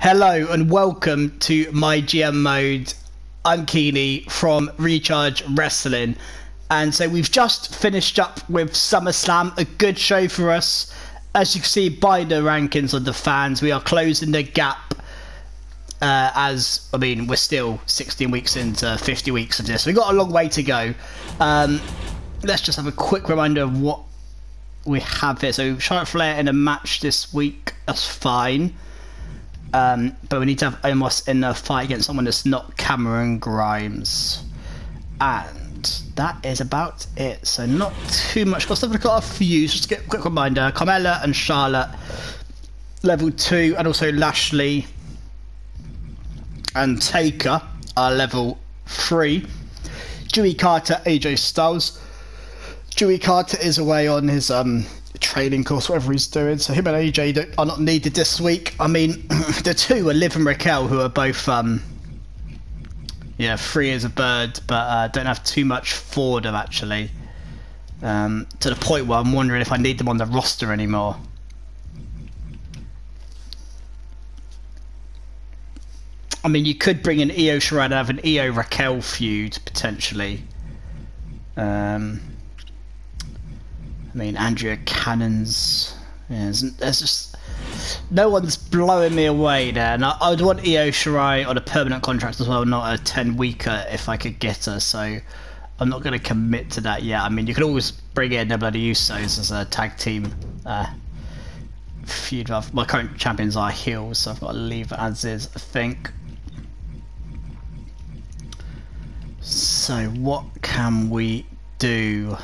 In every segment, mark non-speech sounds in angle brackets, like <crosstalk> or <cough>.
Hello and welcome to MyGM mode. I'm Keely from Recharge Wrestling. And so we've just finished up with SummerSlam, a good show for us. As you can see by the rankings of the fans, we are closing the gap. Uh, as I mean, we're still 16 weeks into 50 weeks of this. We've got a long way to go. Um, let's just have a quick reminder of what we have here. So Charlotte Flair in a match this week. That's fine. Um, but we need to have Omos in a fight against someone that's not Cameron Grimes. And that is about it. So not too much. Got stuff to got a few. Just get a quick reminder. Carmella and Charlotte, level 2. And also Lashley and Taker are level 3. Dewey Carter, AJ Styles. Dewey Carter is away on his um, training course, whatever he's doing. So him and AJ are not needed this week. I mean, <clears throat> the two are Liv and Raquel, who are both, um, yeah, free as a bird, but uh, don't have too much for them actually. Um, to the point where I'm wondering if I need them on the roster anymore. I mean, you could bring in Io Shirai and have an Io Raquel feud potentially. Um, mean, Andrea Cannon's. Yeah, there's, just no one's blowing me away there, and I, I, would want Io Shirai on a permanent contract as well, not a ten weeker if I could get her. So I'm not going to commit to that yet. I mean, you could always bring in the bloody Usos as a tag team uh, feud. My current champions are heels, so I've got to leave it as is. I think. So what can we do?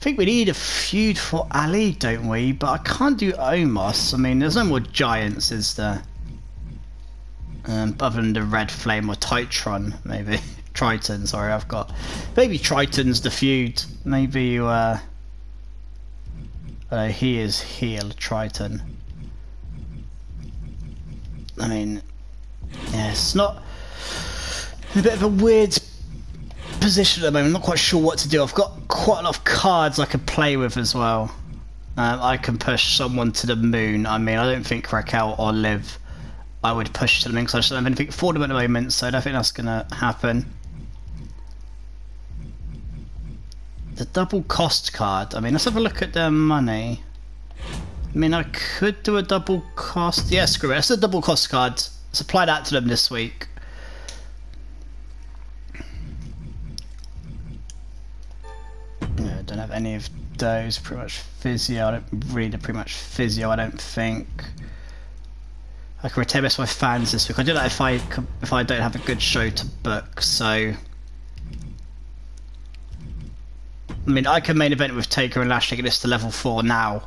Think we need a feud for Ali, don't we? But I can't do Omos. I mean, there's no more giants, is there? Um, other than the Red Flame or Titron, maybe. <laughs> Triton, sorry, I've got. Maybe Triton's the feud. Maybe, uh. Uh, he is heel, Triton. I mean, yeah, it's not. A bit of a weird position at the moment. I'm not quite sure what to do. I've got quite a lot of cards I can play with as well. Um, I can push someone to the moon. I mean, I don't think Raquel or Liv I would push to the moon because I just don't have anything for them at the moment, so I don't think that's going to happen. The double cost card. I mean, let's have a look at their money. I mean, I could do a double cost. Yeah, screw it. It's a double cost card. Let's that to them this week. Any of those. Pretty much physio. I don't read a pretty much physio. I don't think. I can retain most of my fans this week. I do that if I if I don't have a good show to book. So, I mean, I can main event with Taker and Lashley get this to level four now.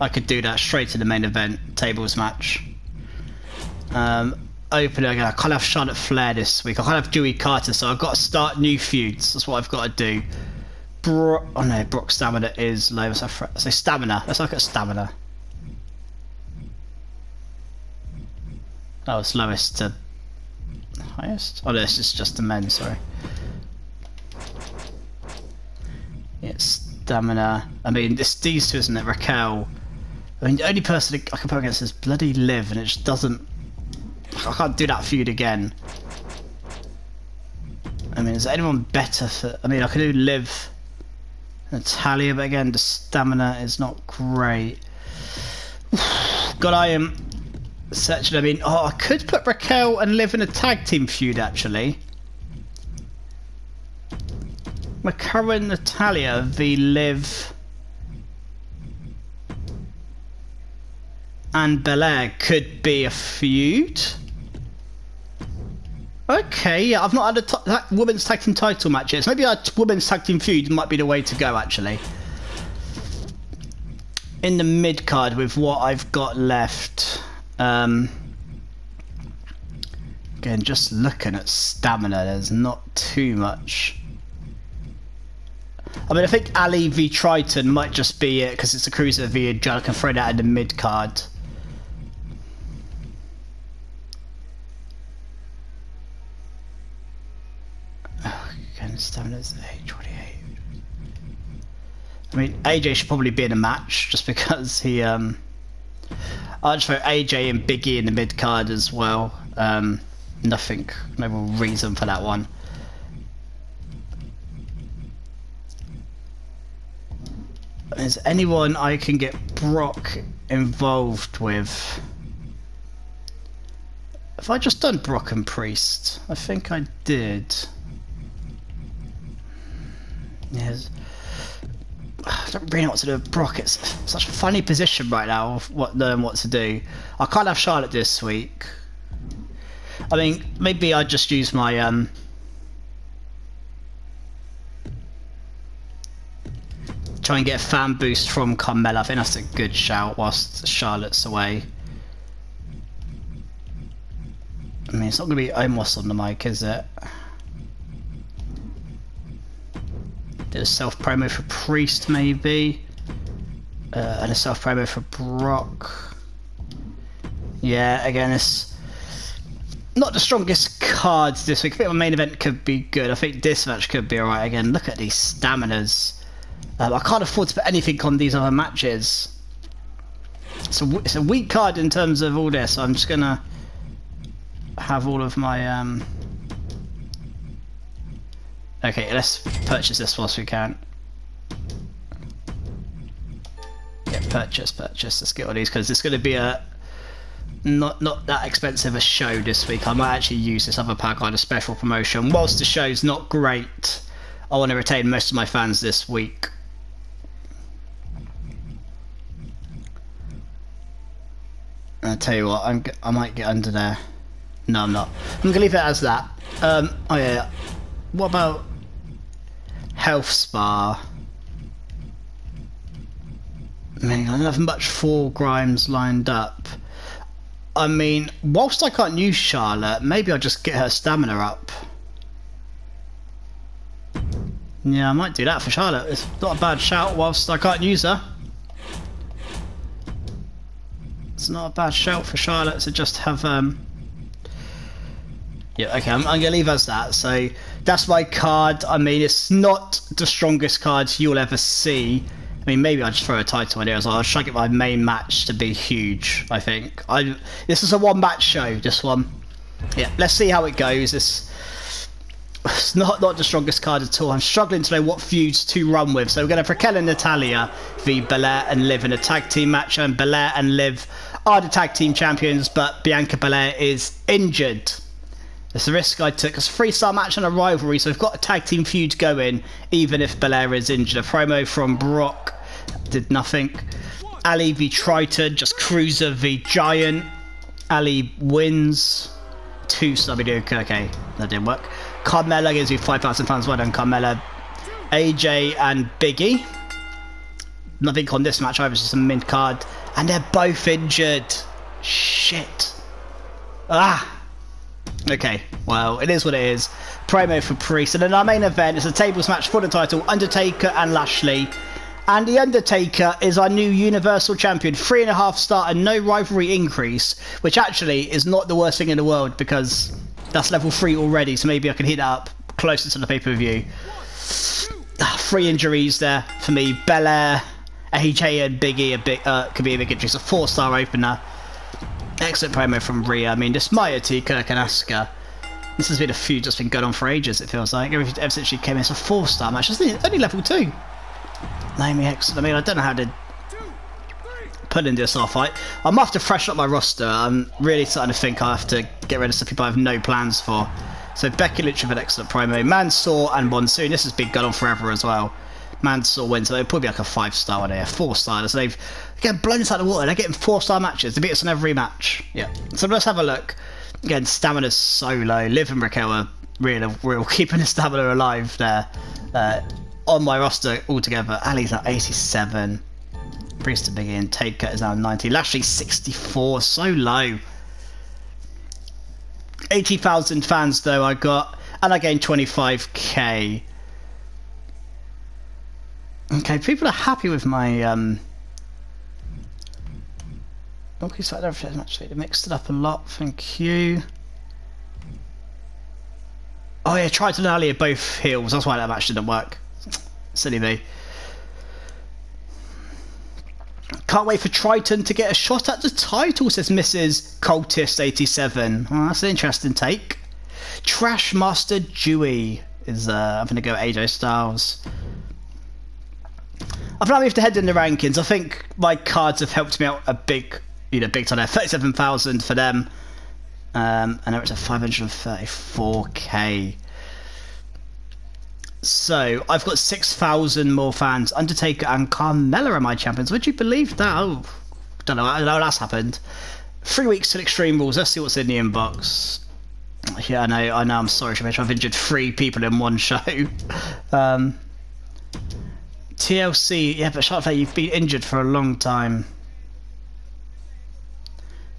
I could do that straight to the main event tables match. Um, again. I can't have Charlotte Flair this week. I can't have Dewey Carter, so I've got to start new feuds. That's what I've got to do. Bro oh no, Brock Stamina is low. So, so Stamina. Let's look at Stamina. Oh, it's lowest to highest. Oh, this is just the men. Sorry. It's Stamina. I mean, it's these two, isn't it? Raquel. I mean, the only person I can put against is bloody Liv, and it just doesn't I can't do that feud again. I mean, is there anyone better for... I mean, I could do Liv Natalya, but again, the stamina is not great. <sighs> God, I am Such, I mean, oh, I could put Raquel and Liv in a tag team feud, actually. Raquel and Natalya v Liv... and Belair could be a feud. Okay, yeah, I've not had a women's tag team title match yet. So maybe a women's tag team feud might be the way to go, actually. In the mid card with what I've got left. Um, again, just looking at stamina, there's not too much. I mean, I think Ali v Triton might just be it because it's a cruiser v I can throw that in the mid card. Stamina's age 28. I mean, AJ should probably be in a match just because he. Um, I'll just throw AJ and Biggie in the mid card as well. Um, nothing, no reason for that one. Is anyone I can get Brock involved with? Have I just done Brock and Priest? I think I did. Yes. <sighs> I don't really know what to do with Brock. It's such a funny position right now of what knowing what to do. I can't have Charlotte this week. I mean, maybe I just use my um. Try and get a fan boost from Carmella. I think that's a good shout whilst Charlotte's away. I mean, it's not going to be Omos on the mic, is it? A self promo for Priest, maybe. Uh, and a self promo for Brock. Yeah, again, it's not the strongest cards this week. I think my main event could be good. I think this match could be alright. Again, look at these staminas. Um, I can't afford to put anything on these other matches. It's a, it's a weak card in terms of all this. So I'm just gonna have all of my um, Okay, let's purchase this whilst we can. Yeah, purchase, purchase. Let's get all these because it's going to be a not not that expensive a show this week. I might actually use this other pack on a special promotion. Whilst the show's not great, I want to retain most of my fans this week. I tell you what, I'm I might get under there. No, I'm not. I'm gonna leave it as that. Um, oh yeah. What about health spa. I mean, I don't have much for Grimes lined up. I mean, whilst I can't use Charlotte, maybe I'll just get her stamina up. Yeah, I might do that for Charlotte. It's not a bad shout whilst I can't use her. It's not a bad shout for Charlotte to just have um, yeah, okay, I'm, I'm going to leave as that. So that's my card. I mean, it's not the strongest card you'll ever see. I mean, maybe I'll just throw a title in here as well. I'll try to get my main match to be huge, I think. I This is a one-match show, this one. Yeah, let's see how it goes. It's, it's not, not the strongest card at all. I'm struggling to know what feuds to run with. So we're going to Raquel and Natalya v Belair and Liv in a tag team match. And Belair and Liv are the tag team champions, but Bianca Belair is injured. It's a risk I took. It's a three star match and a rivalry, so we've got a tag team feud going, even if Belair is injured. A promo from Brock did nothing. Ali v Triton, just Cruiser v Giant. Ali wins. Two video. Okay, that didn't work. Carmella gives you 5,000 fans. Well done, Carmella. AJ and Biggie. Nothing on this match either, just a mid card. And they're both injured. Shit. Ah! Okay, well, it is what it is. Promo for Priest. And then our main event is a tables match for the title Undertaker and Lashley. And The Undertaker is our new Universal Champion. Three and a half star and no rivalry increase, which actually is not the worst thing in the world because that's level three already. So maybe I can hit that up closer to the pay per view. Ah, three injuries there for me. Belair, AJ, and Biggie a bit, uh, could be a big injury. It's a four star opener. Excellent promo from Rhea. I mean, this Maya T, Kirk and Asuka. This has been a feud that's been going on for ages, it feels like. Ever, ever since she came in, it's a four star match. It's only level two. Naomi X. I mean, I don't know how to put into a off. I, I'm after freshen up my roster. I'm really starting to think I have to get rid of some people I have no plans for. So Becky Lynch with an excellent promo. Mansoor and Monsoon. This has been going on forever as well. Mansoor wins. So it'll probably be like a five star one here. Four star. So they've Again, blown inside the water. They're getting four star matches. They beat us in every match. Yeah. So let's have a look. Again, stamina's so low. Liv and Raquel are real, real <laughs> keeping the stamina alive there. Uh, on my roster altogether, Ali's at 87. Priest to begin. Taker is now 90. Lashley 64. So low. 80,000 fans though I got. And I gained 25k. Okay, people are happy with my um, Okay, so I've actually mixed it up a lot, thank you. Oh yeah, and Ali are both heals, that's why that match didn't work. Silly me. Can't wait for Triton to get a shot at the title, says Mrs. Cultist87. Oh, that's an interesting take. Trash Master Dewey is uh, having to go AJ Styles. I've now moved ahead in the rankings. I think my cards have helped me out a big, you know, big time there. 37,000 for them. Um, and now it's at 534k. So I've got 6,000 more fans. Undertaker and Carmella are my champions. Would you believe that? Oh, don't know. I don't know how that's happened. Three weeks till Extreme Rules. Let's see what's in the inbox. Yeah, I know. I know. I'm sorry. I've injured three people in one show. <laughs> Um, TLC. Yeah, but Flair, you've been injured for a long time.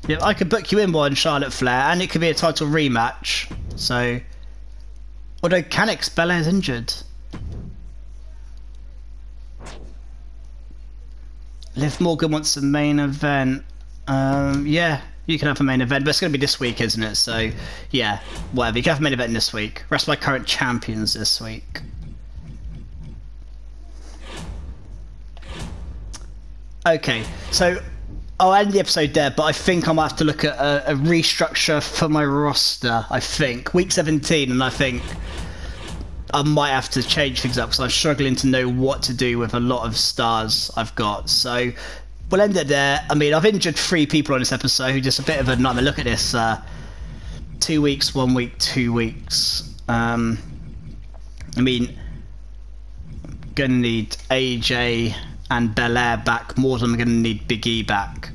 Yeah, I could book you in one Charlotte Flair, and it could be a title rematch. So, although Canix Belair's injured. Liv Morgan wants a main event. Um, yeah, you can have a main event, but it's going to be this week, isn't it? So, yeah, whatever. You can have a main event this week. Rest my current champions this week. Okay, so I'll end the episode there, but I think I might have to look at a, a restructure for my roster. I think week 17, and I think I might have to change things up because I'm struggling to know what to do with a lot of stars I've got. So we'll end it there. I mean, I've injured three people on this episode. Just a bit of a nightmare. Look at this: uh, two weeks, one week, two weeks. Um, I mean, gonna need AJ and Belair back more than I'm going to need Big E back.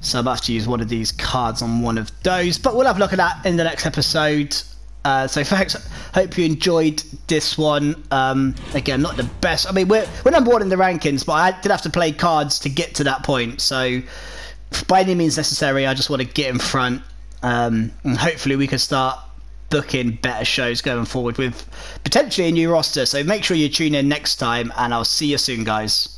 So I'll have to use one of these cards on one of those. But we'll have a look at that in the next episode. Uh, so thanks. Hope you enjoyed this one. Um, again, not the best. I mean, we're we're number one in the rankings, but I did have to play cards to get to that point. So by any means necessary, I just want to get in front, um, and hopefully we can start booking better shows going forward with potentially a new roster. So make sure you tune in next time, and I'll see you soon, guys.